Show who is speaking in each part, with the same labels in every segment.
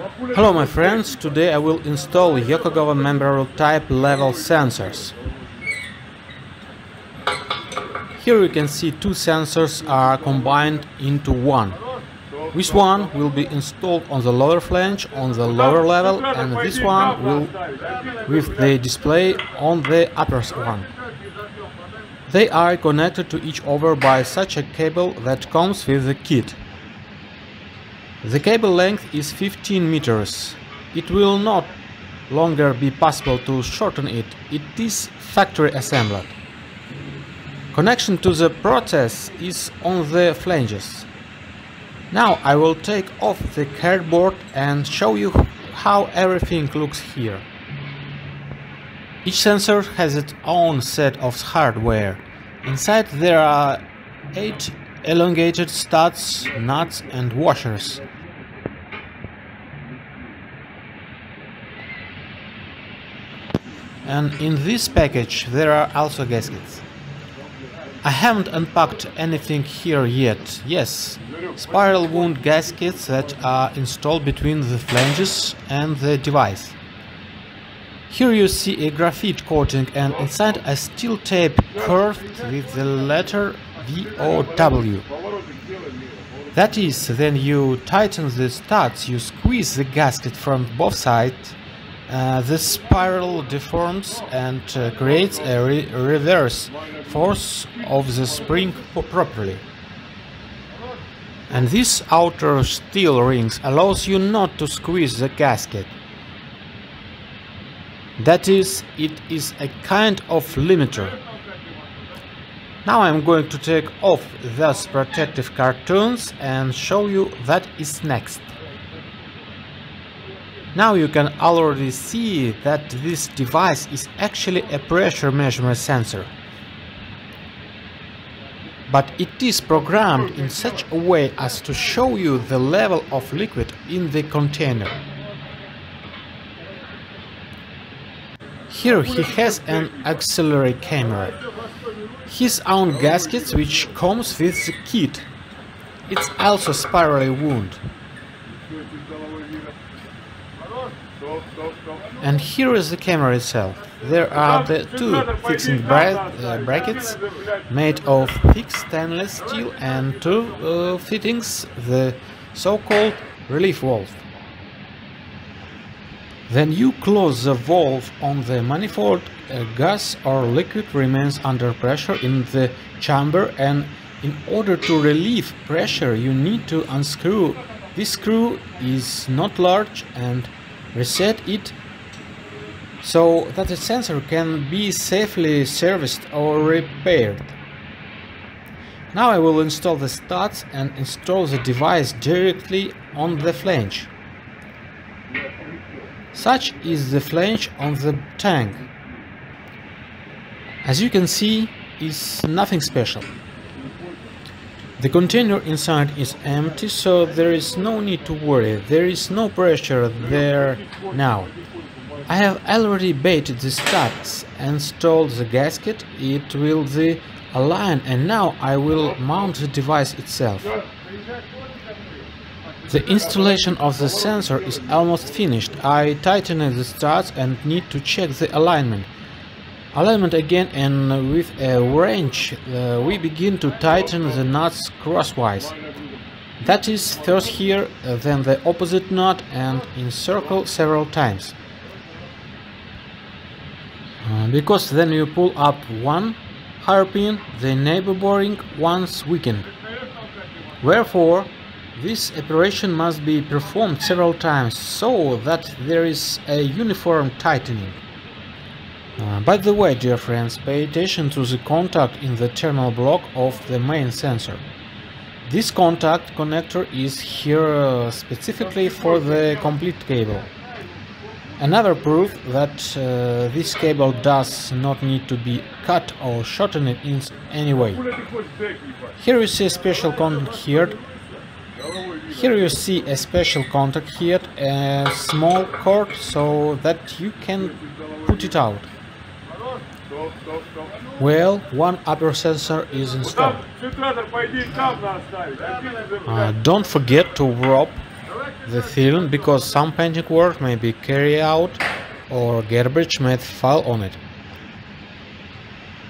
Speaker 1: Hello my friends, today I will install Yokogawa membrane type level sensors. Here you can see two sensors are combined into one. This one will be installed on the lower flange on the lower level and this one will with the display on the upper one. They are connected to each other by such a cable that comes with the kit. The cable length is 15 meters. It will not longer be possible to shorten it. It is factory assembled. Connection to the process is on the flanges. Now I will take off the cardboard and show you how everything looks here. Each sensor has its own set of hardware. Inside there are 8 elongated studs, nuts and washers. And in this package there are also gaskets. I haven't unpacked anything here yet. Yes, spiral wound gaskets that are installed between the flanges and the device. Here you see a graphite coating and inside a steel tape curved with the letter VOW. That is, then you tighten the studs, you squeeze the gasket from both sides, uh, the spiral deforms and uh, creates a re reverse force of the spring properly. And this outer steel rings allows you not to squeeze the gasket. That is, it is a kind of limiter. Now I'm going to take off those protective cartoons and show you that is next. Now you can already see that this device is actually a pressure measurement sensor. But it is programmed in such a way as to show you the level of liquid in the container. Here he has an auxiliary camera. His own gaskets which comes with the kit. It's also spirally wound. And here is the camera itself. There are the two fixing bra uh, brackets made of thick stainless steel and two uh, fittings, the so-called relief valve. Then you close the valve on the manifold, uh, gas or liquid remains under pressure in the chamber and in order to relieve pressure you need to unscrew. This screw is not large and reset it so that the sensor can be safely serviced or repaired. Now I will install the studs and install the device directly on the flange. Such is the flange on the tank. As you can see, is nothing special. The container inside is empty, so there is no need to worry, there is no pressure there now. I have already baited the studs, and installed the gasket, it will the align and now I will mount the device itself. The installation of the sensor is almost finished. I tightened the studs and need to check the alignment. Alignment again and with a wrench uh, we begin to tighten the nuts crosswise. That is first here, uh, then the opposite knot and in circle several times. Uh, because then you pull up one hairpin, the neighbor boring once weakened. Wherefore, this operation must be performed several times so that there is a uniform tightening. Uh, by the way, dear friends, pay attention to the contact in the terminal block of the main sensor. This contact connector is here uh, specifically for the complete cable. Another proof that uh, this cable does not need to be cut or shortened in any way. Here you see a special contact here. Here you see a special contact here, a small cord so that you can put it out. Well, one upper sensor is installed. Uh, don't forget to wrap the film because some painting work may be carried out or garbage may fall on it.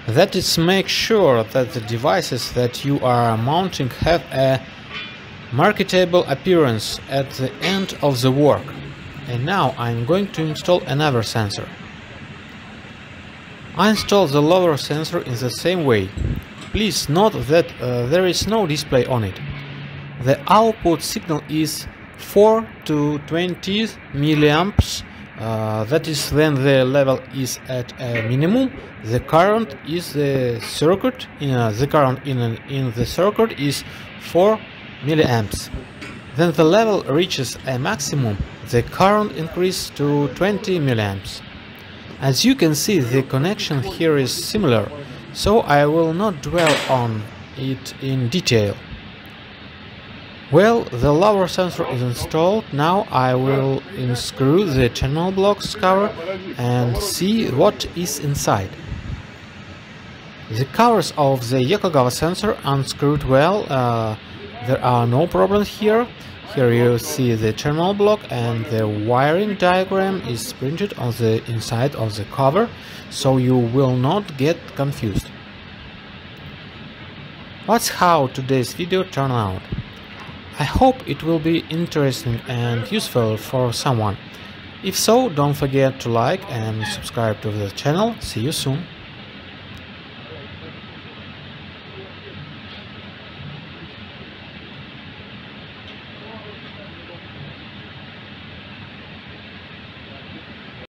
Speaker 1: That is make sure that the devices that you are mounting have a marketable appearance at the end of the work. And now I'm going to install another sensor. I install the lower sensor in the same way. Please note that uh, there is no display on it. The output signal is 4 to 20 milliamps uh, that is when the level is at a minimum the current is the circuit in uh, the current in, in the circuit is 4 milliamps. Then the level reaches a maximum the current increases to 20 milliamps. As you can see the connection here is similar so I will not dwell on it in detail. Well, the lower sensor is installed, now I will unscrew the channel blocks cover and see what is inside. The covers of the Yokogawa sensor unscrewed well, uh, there are no problems here. Here you see the channel block and the wiring diagram is printed on the inside of the cover, so you will not get confused. That's how today's video turned out. I hope it will be interesting and useful for someone. If so, don't forget to like and subscribe to the channel. See you soon.